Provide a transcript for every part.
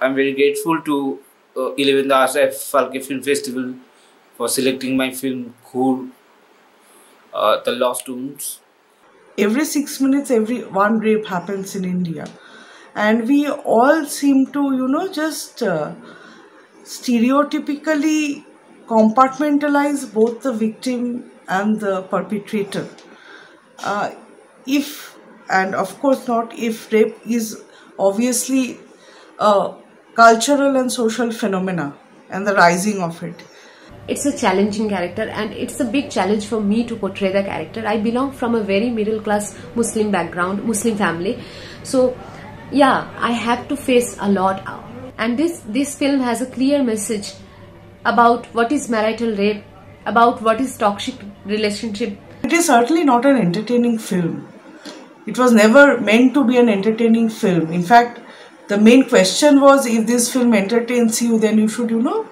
I'm very grateful to uh, 11th Ashraf Phalke Film Festival for selecting my film Cool, uh, The Lost Wounds. Every six minutes, every one rape happens in India, and we all seem to, you know, just uh, stereotypically compartmentalize both the victim and the perpetrator. Uh, if and of course not if rape is obviously cultural and social phenomena and the rising of it. It's a challenging character and it's a big challenge for me to portray the character. I belong from a very middle class muslim background muslim family. So yeah i have to face a lot. And this this film has a clear message about what is marital rape about what is toxic relationship. It is certainly not an entertaining film. It was never meant to be an entertaining film. In fact the main question was if this film entertains you then you should you know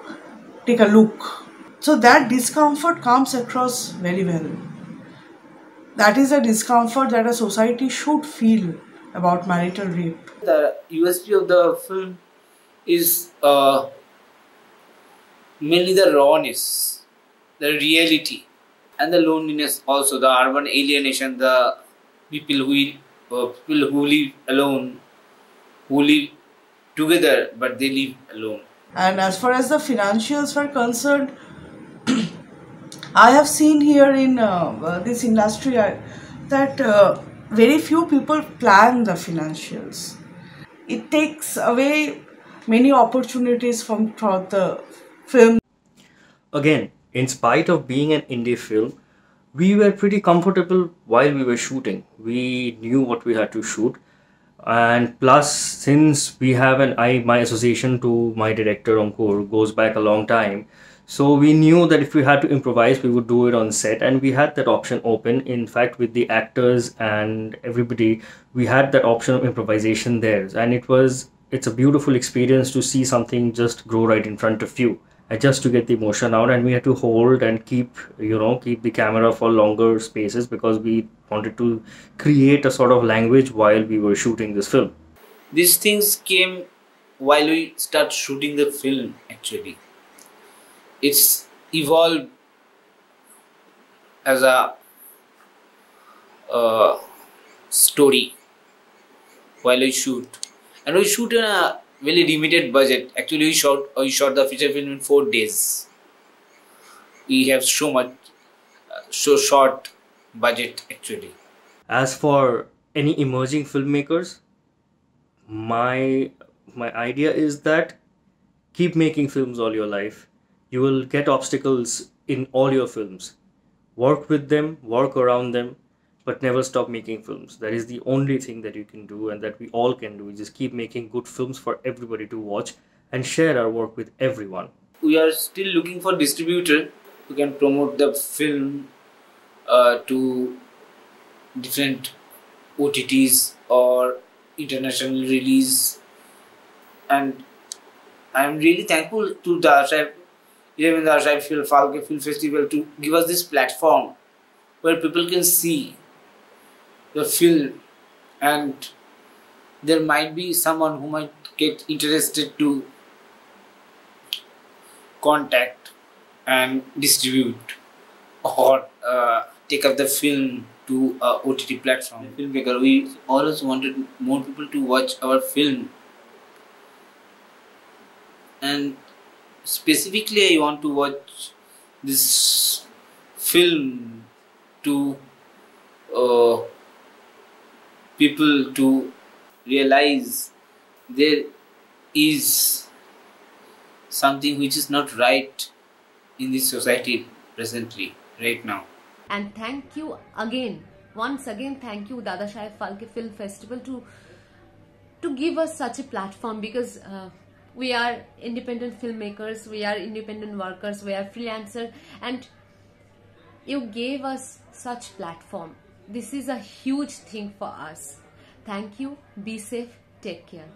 take a look so that discomfort comes across very well. That is a discomfort that a society should feel about marital rape. The USP of the film is uh, mainly the rawness, the reality, and the loneliness. Also, the urban alienation, the people who uh, people who live alone, who live together but they live alone. And as far as the financials were concerned, I have seen here in uh, uh, this industry uh, that uh, very few people plan the financials. It takes away many opportunities from throughout the film. Again, in spite of being an indie film, we were pretty comfortable while we were shooting. We knew what we had to shoot. And plus, since we have an I, my association to my director Ankur goes back a long time, so we knew that if we had to improvise, we would do it on set, and we had that option open. In fact, with the actors and everybody, we had that option of improvisation there, and it was it's a beautiful experience to see something just grow right in front of you just to get the emotion out and we had to hold and keep you know keep the camera for longer spaces because we wanted to create a sort of language while we were shooting this film. These things came while we start shooting the film actually. It's evolved as a uh, story while we shoot. And we shoot in a very limited budget. Actually we shot we shot the feature film in four days. We have so much uh, so short budget actually. As for any emerging filmmakers my my idea is that keep making films all your life. You will get obstacles in all your films. Work with them, work around them, but never stop making films. That is the only thing that you can do and that we all can do. Just keep making good films for everybody to watch and share our work with everyone. We are still looking for distributor who can promote the film uh, to different OTTs or international release. And I'm really thankful to the Ravindra Ashraf Film Phalke Film Festival to give us this platform where people can see the film and there might be someone who might get interested to contact and distribute or uh, take up the film to a OTT platform. Filmmaker, we always wanted more people to watch our film and specifically I want to watch this film to uh, people to realize there is something which is not right in this society presently right now. And thank you again once again thank you Dada Saheb Phalke Film Festival to to give us such a platform because uh, we are independent filmmakers we are independent workers we are freelancer and you gave us such platform this is a huge thing for us. Thank you. Be safe. Take care